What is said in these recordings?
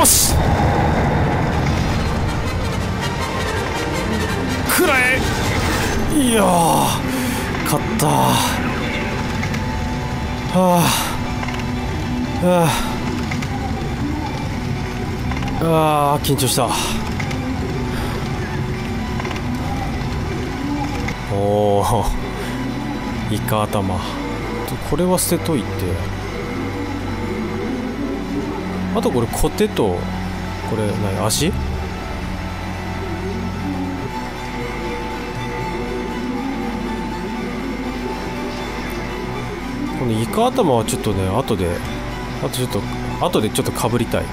よし。くらえ。いや勝った。はあ。はあ。あー緊張した。おおイカ頭。これは捨てといて。あとこれコテとこれ何？足？このイカ頭はちょっとね後であとちょっと後でちょっとかぶりたい。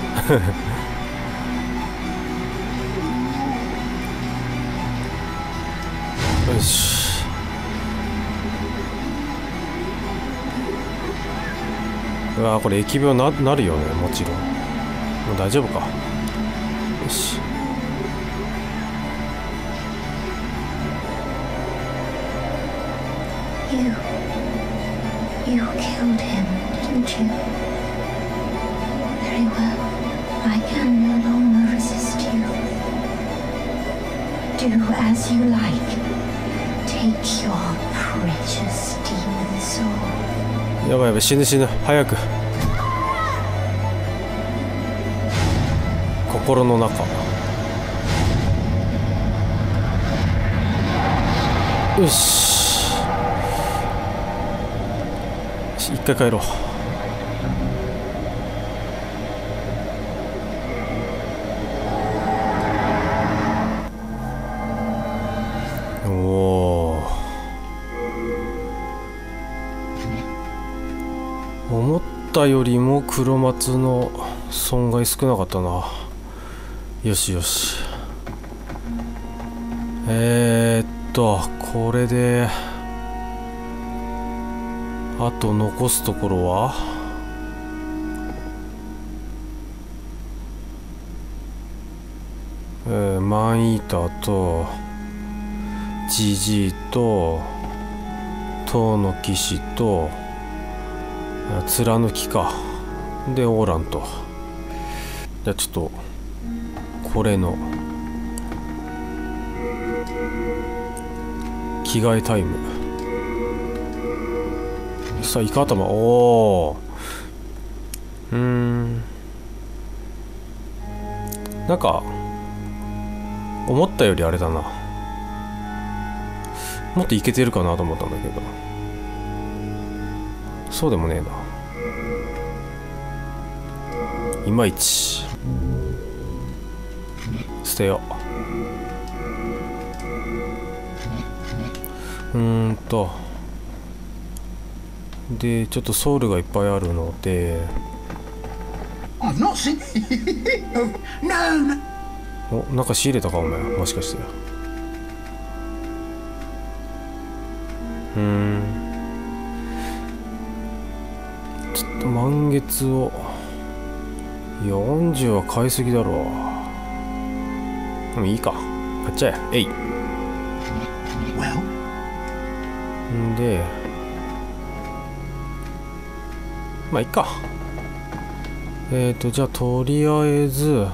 うわこれ疫病ななるよねもちろん。もう大丈夫か。よし。やばいやばい死ぬ死ぬ。早く。心の中。よし。一回帰ろう。思ったよりも黒松の損害少なかったな。よしよし。えー、っとこれであと残すところは？えー、マンイーターとジジイと塔の騎士と貫きか。でオーランと。じゃあちょっとこれの着替えタイム。さあイカ頭。おおうーん。なんか思ったよりあれだな。もっといけてるかなと思ったんだけど。そうでもねえな。いまいち。捨てよう。うーんと。でちょっとソウルがいっぱいあるので. おなんか仕入れたかお前。もしかして。うーんちょっと満月を。40は買いすぎだろ。でもいいか。買っちゃえ。えい。Well, んでまあいいか。えっ、ー、とじゃあとりあえず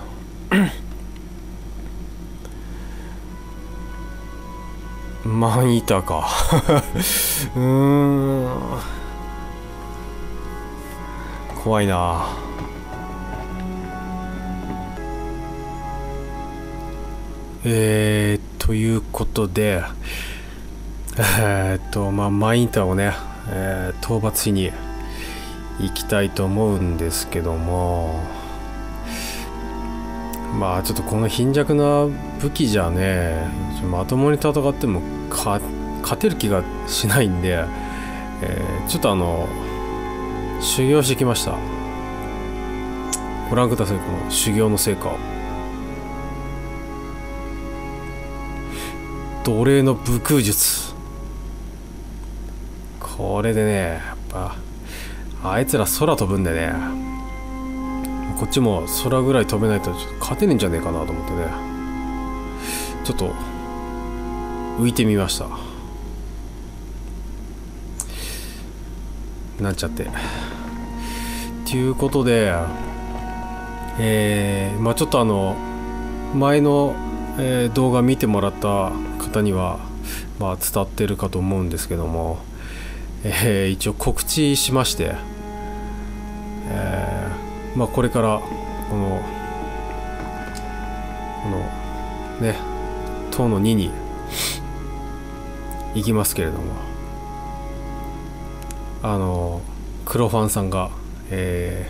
マンイーターか。うーん怖いな。えー、ということでえー、っとまあマイーターをね、えー討伐しに行きたいと思うんですけどもまあちょっとこの貧弱な武器じゃねまともに戦ってもか勝てる気がしないんで、えーちょっとあの修行してきました。ご覧くださいこの修行の成果奴隷の武空術。これでねやっぱあいつら空飛ぶんでね。こっちも空ぐらい飛べないとちょっと勝てねえんじゃねえかなと思ってね。ちょっと浮いてみました。なんちゃって。っていうことでえーまあちょっとあの前の、えー動画見てもらった方には、まあ、伝ってるかと思うんですけども、えー一応告知しまして、えーまあ、これからこのこのね党の2に行きますけれどもあの黒ファンさんが、え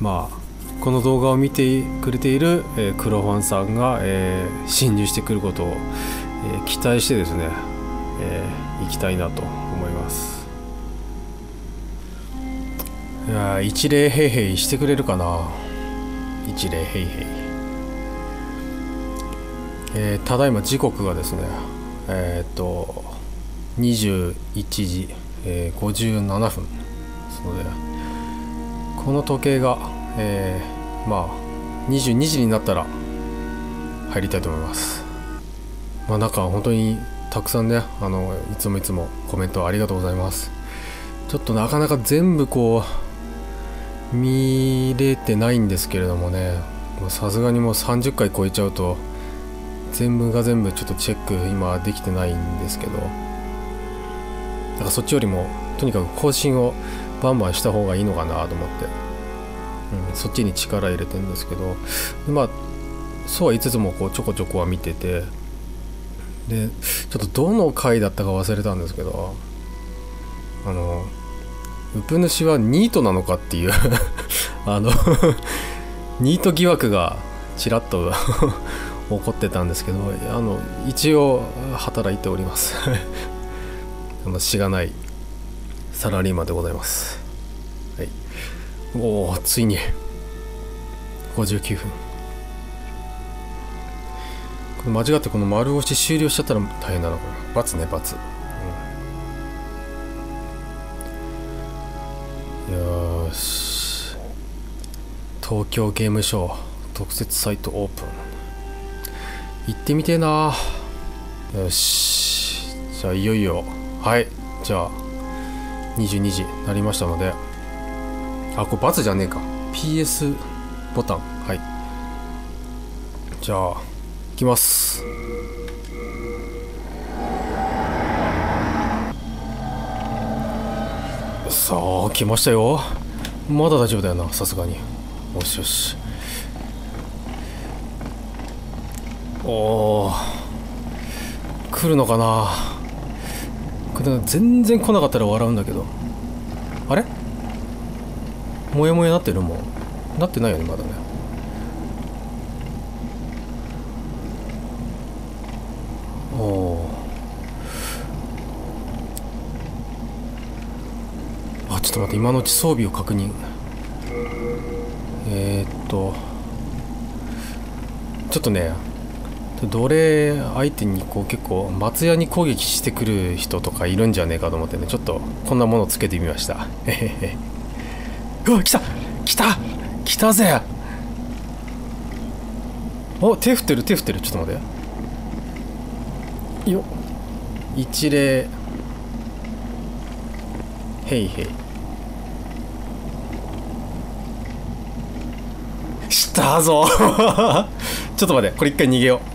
ーまあこの動画を見てくれている、えー黒ファンさんが、えー侵入してくることを、え期待してですね、えー行きたいなと思います。いや一礼へいへいしてくれるかな。一礼へいへい。えーただいま時刻がですねえっと21時、えー57分。ですのでこの時計が、えーまあ22時になったら入りたいと思います。まあなんか本当にたくさんねあのいつもいつもコメントありがとうございます。ちょっとなかなか全部こう見れてないんですけれどもねもうさすがにもう30回超えちゃうと全部が全部ちょっとチェック今できてないんですけどだからそっちよりもとにかく更新をバンバンした方がいいのかなと思って、うん、そっちに力入れてるんですけど。まあそうは言いつつもこうちょこちょこは見てて。でちょっとどの回だったか忘れたんですけど。あのウプ主はニートなのかっていう。あの ニート疑惑がちらっと 起こってたんですけど。あの一応働いております。あのしがないサラリーマンでございます。はい。おおついに59分。これ間違ってこの丸押し終了しちゃったら大変だなこれ×ね×、うん、よし。東京ゲームショウ特設サイトオープン。行ってみてえな。よし。じゃあいよいよ。はい。じゃあ。22時になりましたので。あこれ×じゃねえか。PS ボタン。はい。じゃあいきます。さあ来ましたよ。まだ大丈夫だよなさすがに。よしよし。おお来るのかな。全然来なかったら笑うんだけど。あれ？もやもやなってる？もう。なってないよねまだね。おおあちょっと待って今のうち装備を確認。えー、っと。ちょっとね奴隷相手にこう結構松屋に攻撃してくる人とかいるんじゃねえかと思ってねちょっとこんなものつけてみました。へへへうわ来た来た来たぜ。お手振ってる手振ってる。ちょっと待ってよ。一礼。へいへいしたぞ。ちょっと待ってこれ一回逃げよう。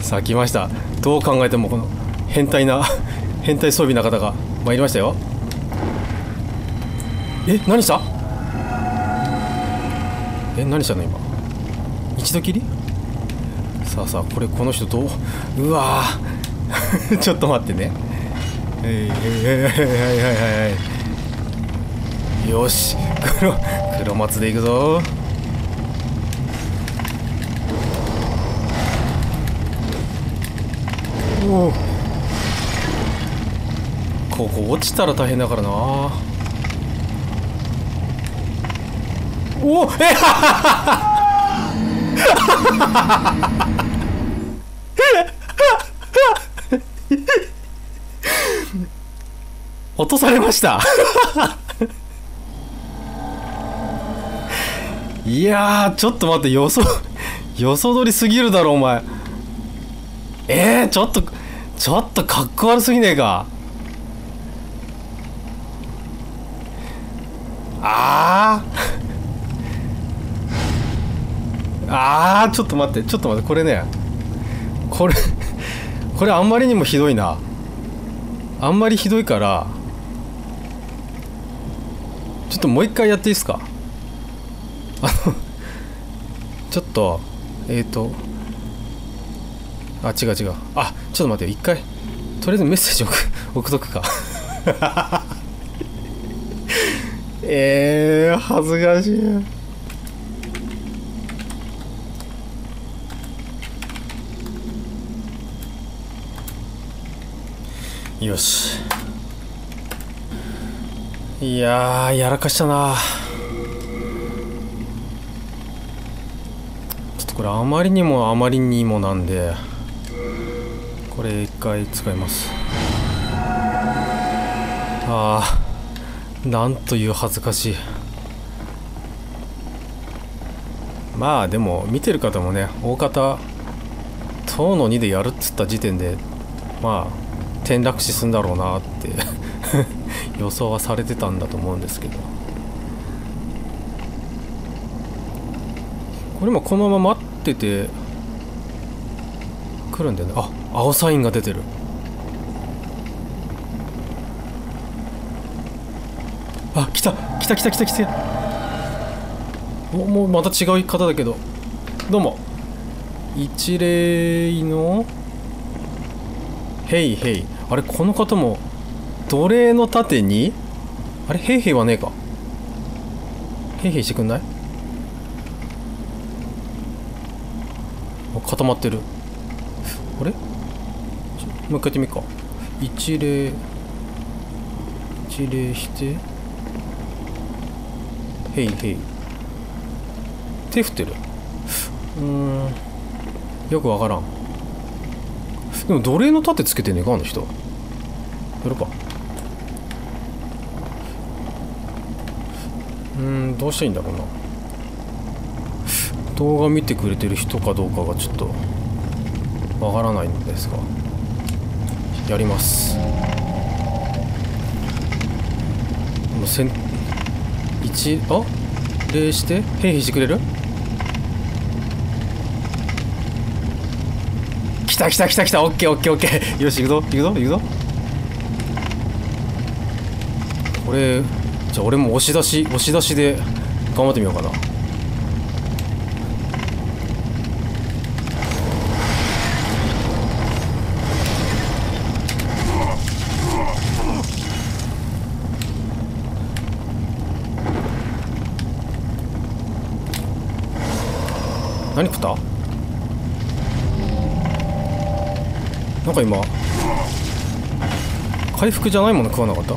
さあ来ました。どう考えてもこの変態な変態装備な方が参りましたよ。え何した？え何したの今？一度きり？さあさあこれこの人どう？うわ ちょっと待ってね。はいはいはいはいはいはいよし黒黒松でいくぞ。おお。ここ落ちたら大変だからな。おお。え 落とされました。いやーちょっと待って予想 予想通りすぎるだろお前。えー、ちょっとちょっとかっこ悪すぎねえか。あー。あーちょっと待ってちょっと待ってこれね。これこれあんまりにもひどいな。あんまりひどいからちょっともう一回やっていいですか？あのちょっとえっ、ー、とあ違う違う。あちょっと待って一回とりあえずメッセージ送 送っとくか。えー、恥ずかしい。よし。いややらかしたな。これあまりにもあまりにもなんでこれ一回使います。ああなんという恥ずかしい。まあでも見てる方もね大方塔の2でやるっつった時点でまあ転落死すんだろうなって 予想はされてたんだと思うんですけど。これもこのまま待ってて来るんだよね。あ青サインが出てる。あ来た来た来た来た来た。おもうまた違う方だけど。どうも。一例のヘイヘイ。あれこの方も奴隷の盾に？あれヘイヘイはねえか。ヘイヘイしてくんない？固まってる。あれ？もう一回やってみっか。一礼。一礼して。ヘイヘイ手振ってる。うん。よくわからん。でも奴隷の盾つけてねえかあの人。やるか。うんどうしたらいいんだろうな。動画見てくれてる人かどうかがちょっとわからないんですがやります。もうせん一あ？礼して？へいへいしてくれる？来た来た来た来た。オッケーオッケーオッケー。よし行くぞ。行くぞ。行くぞ。これじゃあ俺も押し出し押し出しで頑張ってみようかな。何食った？なんか今回復じゃないもの食わなかった？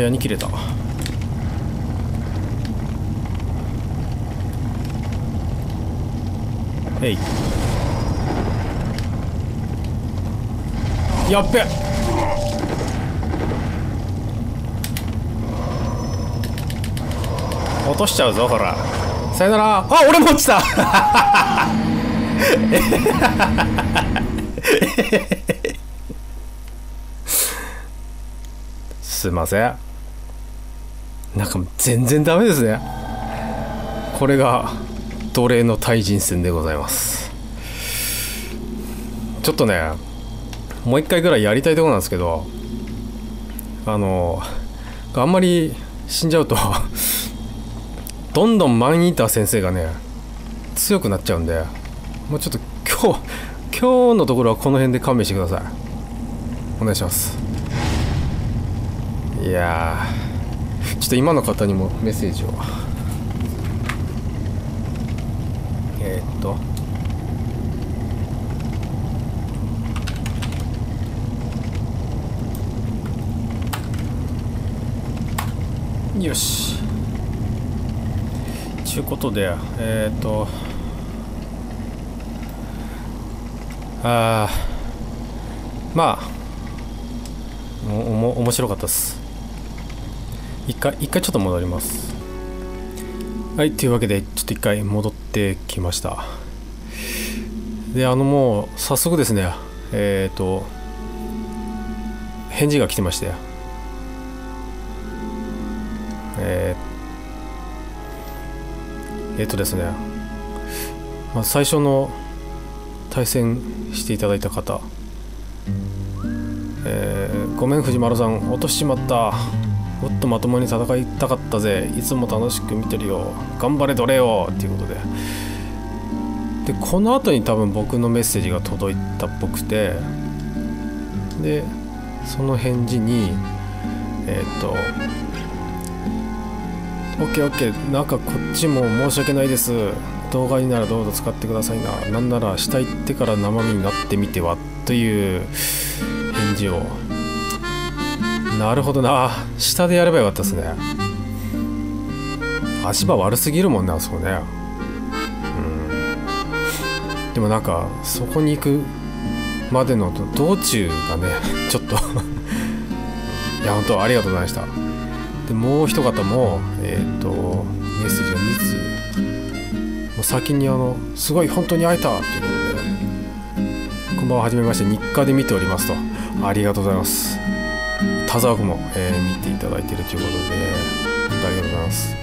やべえ矢に切れた。えい。やっべ。落としちゃうぞほら。さよなら。あ俺も落ちた。すいません。なんか全然ダメですね。これが奴隷の対人戦でございます。ちょっとねもう一回ぐらいやりたいとこなんですけどあのあんまり死んじゃうと どんどんマンイーター先生がね強くなっちゃうんでもうちょっと今日今日のところはこの辺で勘弁してください。お願いします。いやちょっと今の方にもメッセージを。えー、っと。よし。ちゅうことでえー、っと。あー。まあ。おも面白かったです。一回一回ちょっと戻ります。はいというわけでちょっと一回戻ってきました。であのもう早速ですねえっ、と返事が来てまして。えー、えーとですね、まあ、最初の対戦していただいた方、えーごめん藤丸さん落としちまった。もっとまともに戦いたかったぜ。いつも楽しく見てるよ。頑張れどれよっていうことで。でこの後に多分僕のメッセージが届いたっぽくて。でその返事にえーっと OKOK なんかこっちも申し訳ないです。動画にならどうぞ使ってくださいな。なんなら下行ってから生身になってみては。という返事をなるほどな。下でやればよかったですね。足場悪すぎるもんねあそこね。うん。でもなんかそこに行くまでの道中がねちょっと。いや本当ありがとうございました。でもう一方もえっ、とメッセージが2通もう先にあの「すごい本当に会えた!」ということで「こんばんははじめまして日課で見ております」と。ありがとうございます。田沢君も、えー見ていただいているということで本当ありがとうございます。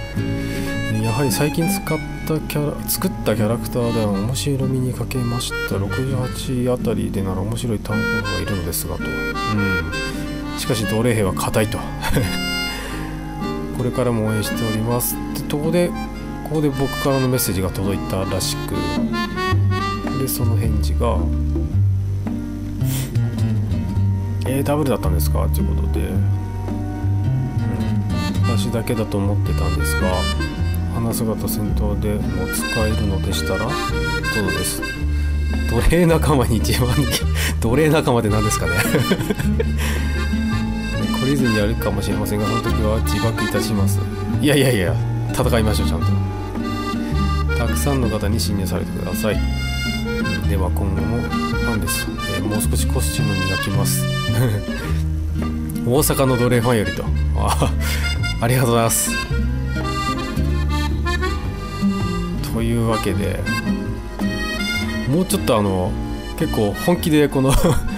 やはり最近使ったキャラ作ったキャラクターでは面白みにかけました。68あたりでなら面白い単語がいるのですがと、うん、しかし奴隷兵は硬いと。これからも応援しております。ってとこでここで僕からのメッセージが届いたらしくでその返事が「えー、ダブルだったんですか?」ということで、うん、私だけだと思ってたんですが花姿戦闘でも使えるのでしたらどうです？奴隷仲間に自慢に 奴隷仲間って何ですかね？懲りずにやるかもしれませんがその時は自爆いたします。いやいやいや戦いましょうちゃんと。たくさんの方に侵入されてください。では今後もファンです、えもう少しコスチューム磨きます。大阪の奴隷ファンよりと。あありがとうございます。というわけでもうちょっとあの結構本気でこの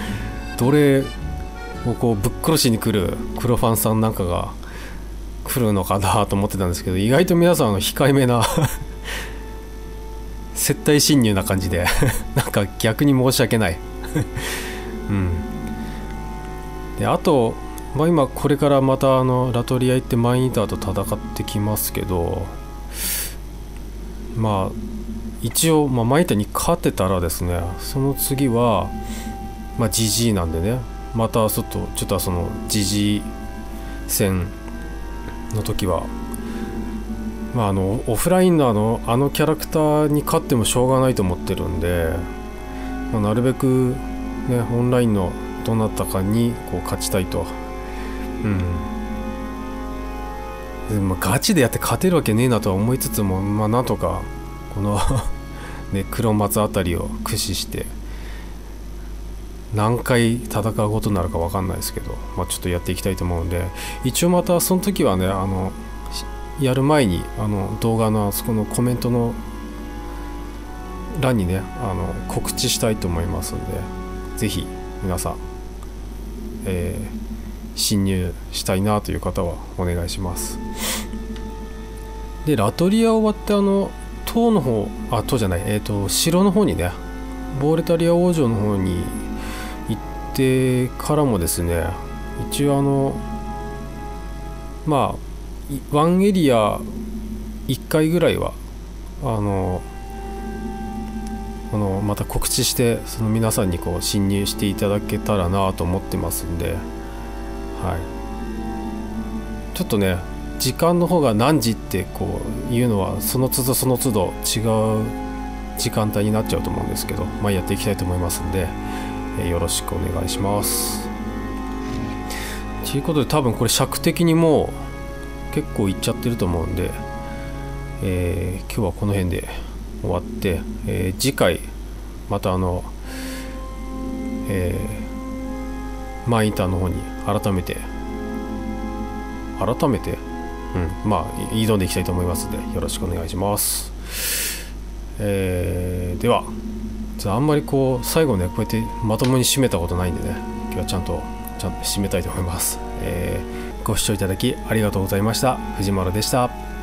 奴隷をこうぶっ殺しに来る黒ファンさんなんかが来るのかなと思ってたんですけど意外と皆さんあの控えめな接待侵入な感じで なんか逆に申し訳ない。うん。であと、まあ、今これからまたあのラトリア行ってマインイーターと戦ってきますけどまあ一応、まあ、マインイーターに勝てたらですねその次はまあ GG なんでねまたちょっとちょっとその GG 戦の時はまあ、あのオフラインのあのあのキャラクターに勝ってもしょうがないと思ってるんで、まあ、なるべく、ね、オンラインのどなたかにこう勝ちたいと。うんでまあ、ガチでやって勝てるわけねえなとは思いつつも、まあ、なんとかこの ね、黒松あたりを駆使して何回戦うことになるか分かんないですけど、まあ、ちょっとやっていきたいと思うんで一応またその時はねあのやる前にあの動画のあそこのコメントの欄にねあの告知したいと思いますんでぜひ皆さん、えー侵入したいなという方はお願いします。でラトリア終わってあの塔の方あ塔じゃないえっ、と城の方にねボーレタリア王女の方に行ってからもですね一応あのまあワンエリア1回ぐらいはあのこのまた告知してその皆さんにこう侵入していただけたらなと思ってますんではい。ちょっとね時間の方が何時ってこういうのはその都度その都度違う時間帯になっちゃうと思うんですけど、まあ、やっていきたいと思いますんで、えーよろしくお願いします。ということで多分これ尺的にもう結構いっちゃってると思うんで、えー今日はこの辺で終わって、えー次回またあのえー、マインターの方に改めて改めて、うん、まあ挑んでいきたいと思いますのでよろしくお願いします、えーではああんまりこう最後ねこうやってまともに締めたことないんでね今日はちゃんとちゃんと締めたいと思います、えーご視聴いただきありがとうございました。藤丸でした。